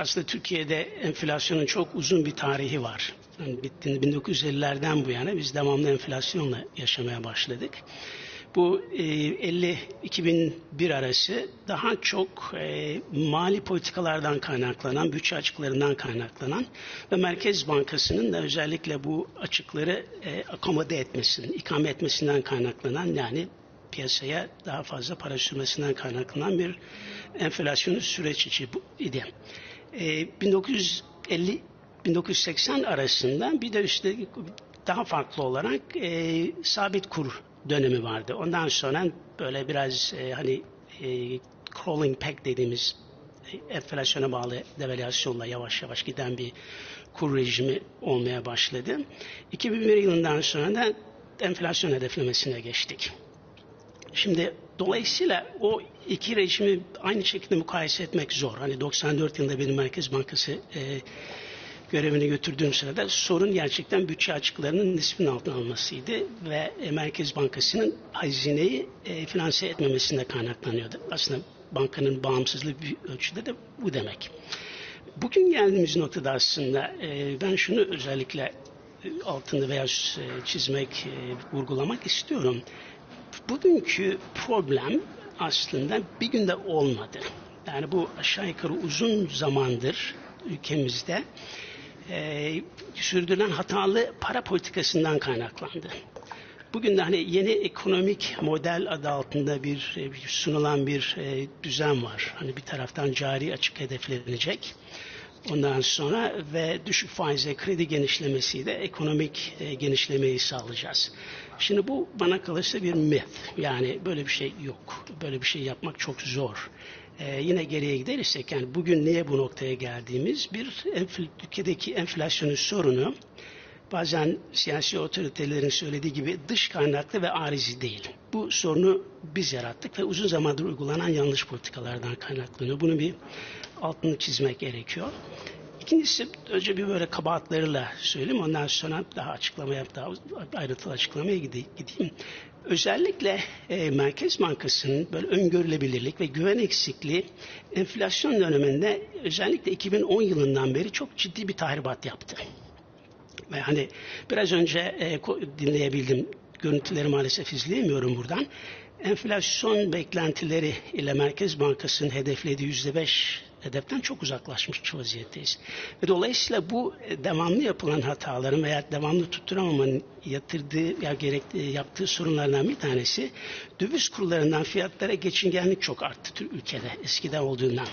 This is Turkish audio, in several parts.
aslında Türkiye'de enflasyonun çok uzun bir tarihi var. Yani bittiğinde 1950'lerden bu yana biz devamlı enflasyonla yaşamaya başladık. Bu e, 50-2001 arası daha çok e, mali politikalardan kaynaklanan, bütçe açıklarından kaynaklanan ve Merkez Bankası'nın da özellikle bu açıkları e, akomode etmesinin, ikame etmesinden kaynaklanan yani piyasaya daha fazla para sürmesinden kaynaklanan bir enflasyonist süreç içi idi. E, 1950 1980 arasında bir de üstelik daha farklı olarak e, sabit kur dönemi vardı. Ondan sonra böyle biraz e, hani e, crawling peg dediğimiz e, enflasyona bağlı devalüasyonla yavaş yavaş giden bir kur rejimi olmaya başladı. 2001 yılından sonra da enflasyon hedeflemesine geçtik. Şimdi dolayısıyla o iki rejimi aynı şekilde mukayese etmek zor. Hani 94 yılında benim Merkez Bankası e, görevini götürdüğüm sırada sorun gerçekten bütçe açıklarının nisbinin altına almasıydı ve e, Merkez Bankası'nın hazineyi e, finanse etmemesinde kaynaklanıyordu. Aslında bankanın bağımsızlığı bir ölçüde de bu demek. Bugün geldiğimiz noktada aslında e, ben şunu özellikle e, altını veya e, çizmek, vurgulamak istiyorum. Bugünkü problem aslında bir günde olmadı. Yani bu aşağı yukarı uzun zamandır ülkemizde e, sürdürülen hatalı para politikasından kaynaklandı. Bugün de hani yeni ekonomik model adı altında bir, e, sunulan bir e, düzen var. Hani bir taraftan cari açık hedeflenecek. Ondan sonra ve düşük faizle kredi genişlemesiyle ekonomik e, genişlemeyi sağlayacağız. Şimdi bu bana kalırsa bir myth. Yani böyle bir şey yok. Böyle bir şey yapmak çok zor. Ee, yine geriye giderirsek yani bugün niye bu noktaya geldiğimiz bir enfl ülkedeki enflasyonun sorunu bazen siyasi otoritelerin söylediği gibi dış kaynaklı ve arizi değil. Bu sorunu biz yarattık ve uzun zamandır uygulanan yanlış politikalardan kaynaklanıyor. Bunu bir altını çizmek gerekiyor. İkincisi önce bir böyle kabahatlarıyla söyleyeyim ondan sonra daha açıklamaya daha ayrıntılı açıklamaya gideyim. Özellikle e, Merkez Bankası'nın böyle öngörülebilirlik ve güven eksikliği enflasyon döneminde özellikle 2010 yılından beri çok ciddi bir tahribat yaptı. Ve hani biraz önce e, dinleyebildim görüntüleri maalesef izleyemiyorum buradan. Enflasyon beklentileri ile Merkez Bankası'nın hedeflediği yüzde beş hedeften çok uzaklaşmış vaziyetteyiz. Ve dolayısıyla bu e, devamlı yapılan hataların veya devamlı tutturamamanın yatırdığı ya gerekli yaptığı sorunlardan bir tanesi döviz kurlarından fiyatlara geçingenlik çok arttı ülkede eskiden olduğundan.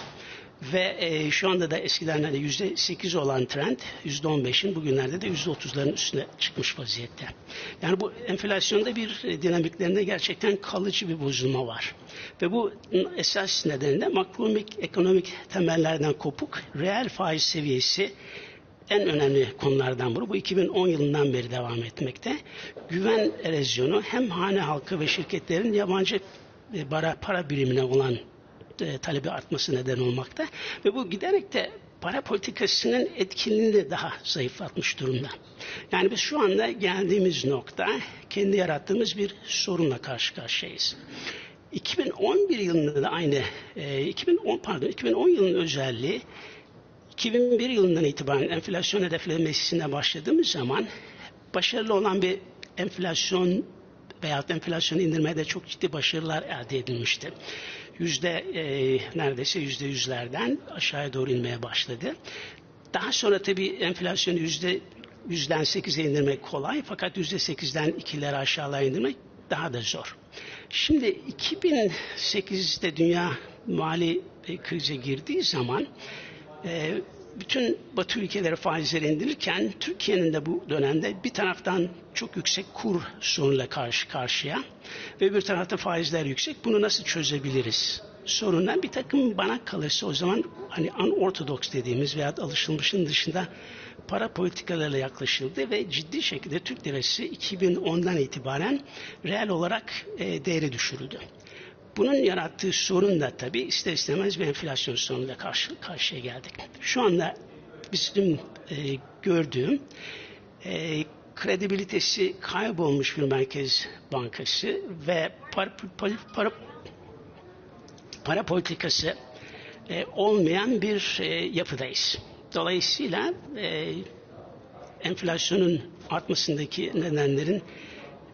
Ve e, şu anda da eskiden hani yüzde sekiz olan trend yüzde on beşin bugünlerde de yüzde otuzların üstüne çıkmış vaziyette. Yani bu enflasyonda bir e, dinamiklerinde gerçekten kalıcı bir bozulma var. Ve bu esas nedeniyle makroekonomik ekonomik temellerden kopuk reel faiz seviyesi en önemli konulardan biri. Bu 2010 yılından beri devam etmekte. Güven erozyonu hem hane halkı ve şirketlerin yabancı e, para birimine olan e, talebi artması neden olmakta. Ve bu giderek de para politikasının etkinliğini de daha zayıflatmış durumda. Yani biz şu anda geldiğimiz nokta kendi yarattığımız bir sorunla karşı karşıyayız. 2011 yılında da aynı e, 2010 pardon 2010 yılının özelliği 2001 yılından itibaren enflasyon hedeflemesine başladığımız zaman başarılı olan bir enflasyon veyahut enflasyonu indirmede çok ciddi başarılar elde edilmişti yüzde e, neredeyse yüzde yüzlerden aşağıya doğru inmeye başladı. Daha sonra tabii enflasyonu yüzde yüzden sekize indirmek kolay fakat yüzde sekizden ikilere aşağıya indirmek daha da zor. Şimdi 2008'de dünya mali krize girdiği zaman e, bütün Batı ülkeleri faizleri indirirken Türkiye'nin de bu dönemde bir taraftan çok yüksek kur sorunla karşı karşıya ve bir tarafta faizler yüksek. Bunu nasıl çözebiliriz? Sorundan bir takım bana kalırsa o zaman hani unortodoks dediğimiz veya alışılmışın dışında para politikalarıyla yaklaşıldı ve ciddi şekilde Türk lirası 2010'dan itibaren reel olarak e, değeri düşürüldü. Bunun yarattığı sorun da tabii ister istemez bir enflasyon sorunuyla karşı karşıya geldik. Şu anda bizim e, gördüğüm e, kredibilitesi kaybolmuş bir merkez bankası ve para, para, para, para politikası e, olmayan bir e, yapıdayız. Dolayısıyla e, enflasyonun artmasındaki nedenlerin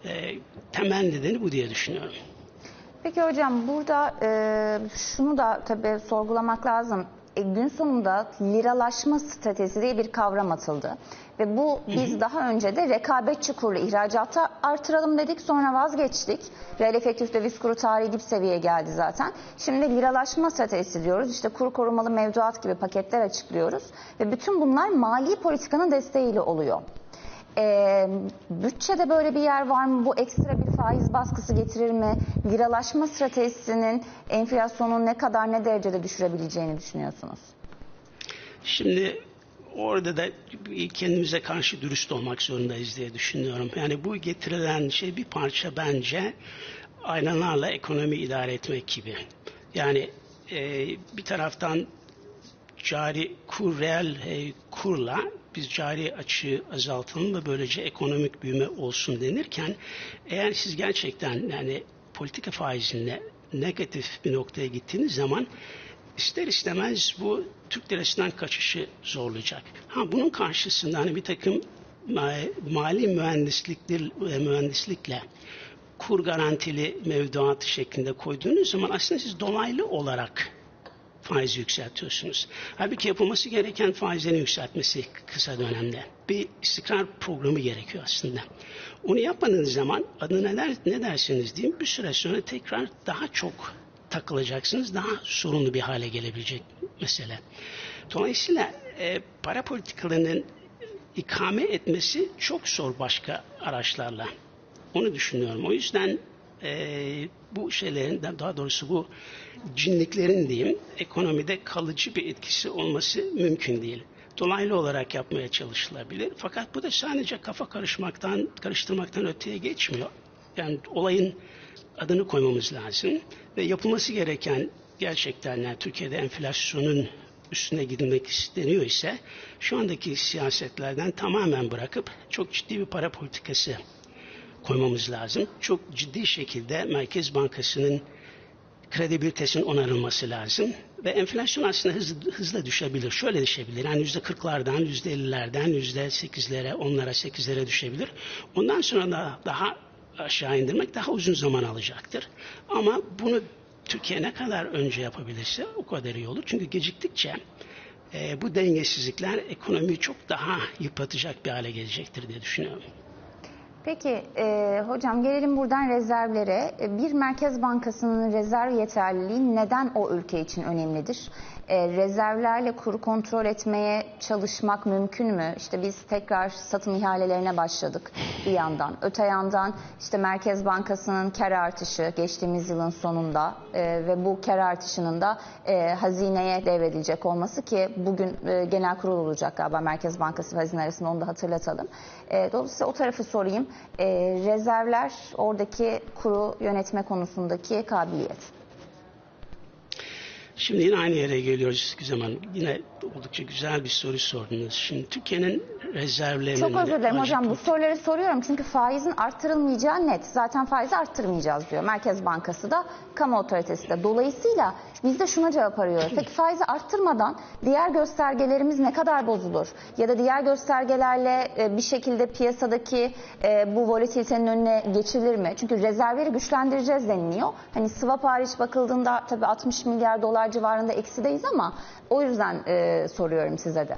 e, temel nedeni bu diye düşünüyorum. Peki hocam burada e, şunu da tabii sorgulamak lazım. E, gün sonunda liralaşma stratejisi diye bir kavram atıldı. Ve bu biz daha önce de rekabetçi kurlu ihracatı artıralım dedik sonra vazgeçtik. Reel efektif döviz kuru tarihi dip seviyeye geldi zaten. Şimdi liralaşma stratejisi diyoruz. İşte kur korumalı mevduat gibi paketler açıklıyoruz. Ve bütün bunlar mali politikanın desteğiyle oluyor. Ee, bütçede böyle bir yer var mı? Bu ekstra bir faiz baskısı getirir mi? Liralaşma stratejisinin enflasyonu ne kadar ne derecede düşürebileceğini düşünüyorsunuz? Şimdi orada da kendimize karşı dürüst olmak zorundayız diye düşünüyorum. Yani bu getirilen şey bir parça bence aynalarla ekonomi idare etmek gibi. Yani e, bir taraftan cari kur, reel e, kurla biz cari açığı azaltalım ve böylece ekonomik büyüme olsun denirken eğer siz gerçekten yani politika faizinde negatif bir noktaya gittiğiniz zaman ister istemez bu Türk lirasından kaçışı zorlayacak. Ha bunun karşısında hani bir takım mali mühendislikler, mühendislikle kur garantili mevduat şeklinde koyduğunuz zaman aslında siz dolaylı olarak faizi yükseltiyorsunuz. Halbuki yapılması gereken faizlerin yükseltmesi kısa dönemde. Bir istikrar programı gerekiyor aslında. Onu yapmadığınız zaman adına ne, ne derseniz diyeyim bir süre sonra tekrar daha çok takılacaksınız. Daha sorunlu bir hale gelebilecek mesele. Dolayısıyla e, para politikalarının ikame etmesi çok zor başka araçlarla. Onu düşünüyorum. O yüzden e, bu şeylerin daha doğrusu bu cinliklerin diyeyim ekonomide kalıcı bir etkisi olması mümkün değil. Dolaylı olarak yapmaya çalışılabilir. Fakat bu da sadece kafa karışmaktan, karıştırmaktan öteye geçmiyor. Yani olayın adını koymamız lazım ve yapılması gereken gerçekten yani Türkiye'de enflasyonun üstüne gidilmek isteniyor ise şu andaki siyasetlerden tamamen bırakıp çok ciddi bir para politikası koymamız lazım. Çok ciddi şekilde Merkez Bankası'nın kredibilitesinin onarılması lazım. Ve enflasyon aslında hızlı, hızla düşebilir. Şöyle düşebilir. Yani yüzde kırklardan, yüzde ellilerden, yüzde sekizlere, onlara, sekizlere düşebilir. Ondan sonra da daha aşağı indirmek daha uzun zaman alacaktır. Ama bunu Türkiye ne kadar önce yapabilirse o kadar iyi olur. Çünkü geciktikçe e, bu dengesizlikler ekonomiyi çok daha yıpratacak bir hale gelecektir diye düşünüyorum. Peki e, hocam gelelim buradan rezervlere. E, bir Merkez Bankası'nın rezerv yeterliliği neden o ülke için önemlidir? E, rezervlerle kuru kontrol etmeye çalışmak mümkün mü? İşte biz tekrar satım ihalelerine başladık bir yandan. Öte yandan işte Merkez Bankası'nın kar artışı geçtiğimiz yılın sonunda e, ve bu kar artışının da e, hazineye devredilecek olması ki bugün e, genel kurul olacak galiba Merkez Bankası ve hazine arasında onu da hatırlatalım. E, dolayısıyla o tarafı sorayım. E, rezervler oradaki kuru yönetme konusundaki kabiliyet. Şimdi yine aynı yere geliyoruz zaman. Yine oldukça güzel bir soru sordunuz. Şimdi Türkiye'nin rezervlerinin... Çok özür dilerim hocam bu soruları soruyorum çünkü faizin arttırılmayacağı net. Zaten faizi arttırmayacağız diyor Merkez Bankası da, kamu otoritesi de. Dolayısıyla biz de şuna cevap arıyoruz. Peki faizi arttırmadan diğer göstergelerimiz ne kadar bozulur? Ya da diğer göstergelerle e, bir şekilde piyasadaki e, bu volatilitenin önüne geçilir mi? Çünkü rezervleri güçlendireceğiz deniliyor. Hani swap hariç bakıldığında tabii 60 milyar dolar civarında eksideyiz ama o yüzden e, soruyorum size de.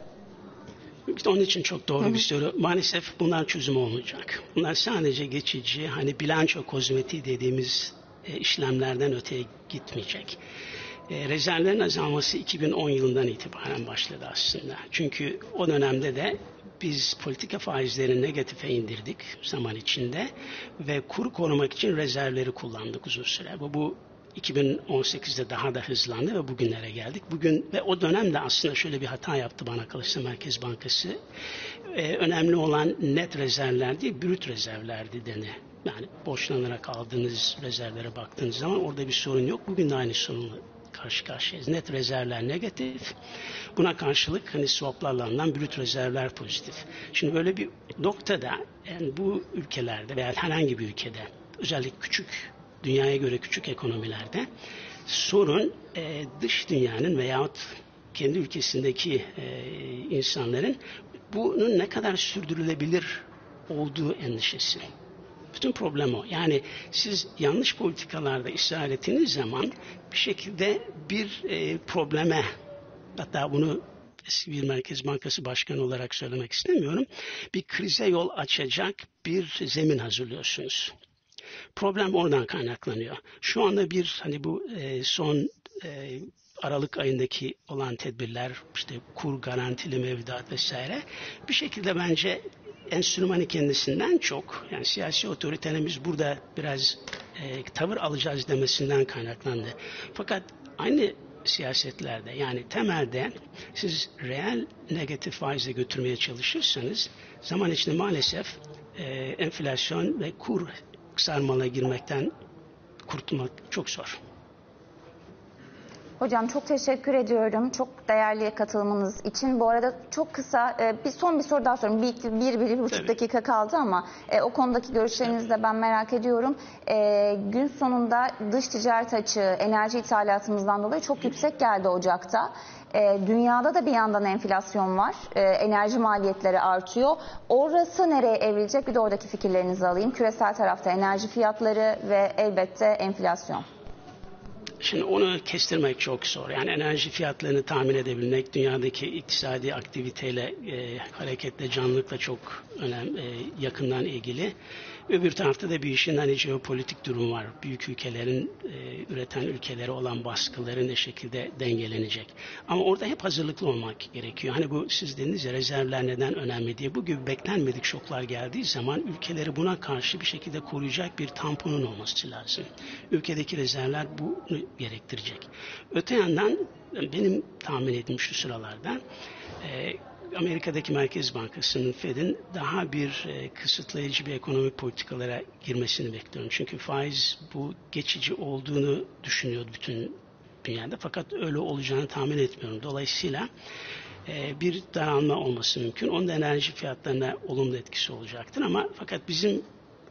İşte onun için çok doğru Hı-hı. bir soru. Maalesef bunlar çözüm olmayacak. Bunlar sadece geçici, hani bilanço kozmetiği dediğimiz e, işlemlerden öteye gitmeyecek. E, rezervlerin azalması 2010 yılından itibaren başladı aslında. Çünkü o dönemde de biz politika faizlerini negatife indirdik zaman içinde ve kuru korumak için rezervleri kullandık uzun süre. Bu, bu 2018'de daha da hızlandı ve bugünlere geldik. Bugün ve o dönemde aslında şöyle bir hata yaptı bana kalırsa Merkez Bankası. Ee, önemli olan net rezervler değil, brüt rezervlerdi dene. Yani borçlanarak aldığınız rezervlere baktığınız zaman orada bir sorun yok. Bugün de aynı sorunla karşı karşıyayız. Net rezervler negatif. Buna karşılık hani swaplarla alınan brüt rezervler pozitif. Şimdi böyle bir noktada yani bu ülkelerde veya herhangi bir ülkede özellikle küçük dünyaya göre küçük ekonomilerde sorun e, dış dünyanın veyahut kendi ülkesindeki e, insanların bunun ne kadar sürdürülebilir olduğu endişesi. Bütün problem o. Yani siz yanlış politikalarda ısrar ettiğiniz zaman bir şekilde bir e, probleme hatta bunu eski bir Merkez Bankası Başkanı olarak söylemek istemiyorum. Bir krize yol açacak bir zemin hazırlıyorsunuz. Problem oradan kaynaklanıyor. Şu anda bir hani bu e, son e, Aralık ayındaki olan tedbirler işte kur garantili mevduat vesaire bir şekilde bence enstrümanı kendisinden çok yani siyasi otoritenimiz burada biraz e, tavır alacağız demesinden kaynaklandı. Fakat aynı siyasetlerde yani temelde siz reel negatif faizle götürmeye çalışırsanız zaman içinde maalesef e, enflasyon ve kur sarmala girmekten kurtulmak çok zor. Hocam çok teşekkür ediyorum. Çok değerli katılımınız için. Bu arada çok kısa e, bir son bir soru daha sorayım. Bir, bir, bir, bir buçuk Tabii. dakika kaldı ama e, o konudaki görüşlerinizi de ben merak ediyorum. E, gün sonunda dış ticaret açığı enerji ithalatımızdan dolayı çok yüksek geldi Ocak'ta. E, dünyada da bir yandan enflasyon var. E, enerji maliyetleri artıyor. Orası nereye evrilecek? Bir de oradaki fikirlerinizi alayım. Küresel tarafta enerji fiyatları ve elbette enflasyon. Şimdi onu kestirmek çok zor. Yani enerji fiyatlarını tahmin edebilmek dünyadaki iktisadi aktiviteyle, e, hareketle, canlılıkla çok önem, e, yakından ilgili. Öbür tarafta da bir işin hani jeopolitik durum var. Büyük ülkelerin, e, üreten ülkelere olan baskıları ne şekilde dengelenecek. Ama orada hep hazırlıklı olmak gerekiyor. Hani bu siz dediniz ya rezervler neden önemli diye. Bu gibi beklenmedik şoklar geldiği zaman ülkeleri buna karşı bir şekilde koruyacak bir tamponun olması lazım. Ülkedeki rezervler bunu gerektirecek. Öte yandan benim tahmin ettiğim şu sıralarda e, Amerika'daki Merkez Bankası'nın Fed'in daha bir e, kısıtlayıcı bir ekonomi politikalara girmesini bekliyorum. Çünkü faiz bu geçici olduğunu düşünüyordu bütün dünyada fakat öyle olacağını tahmin etmiyorum. Dolayısıyla e, bir daralma olması mümkün. Onun da enerji fiyatlarına olumlu etkisi olacaktır ama fakat bizim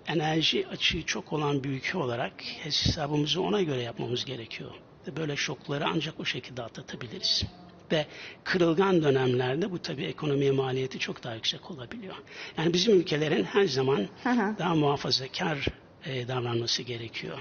enerji açığı çok olan bir ülke olarak hesabımızı ona göre yapmamız gerekiyor. Böyle şokları ancak o şekilde atlatabiliriz. Ve kırılgan dönemlerde bu tabii ekonomiye maliyeti çok daha yüksek olabiliyor. Yani bizim ülkelerin her zaman daha muhafazakar e, davranması gerekiyor.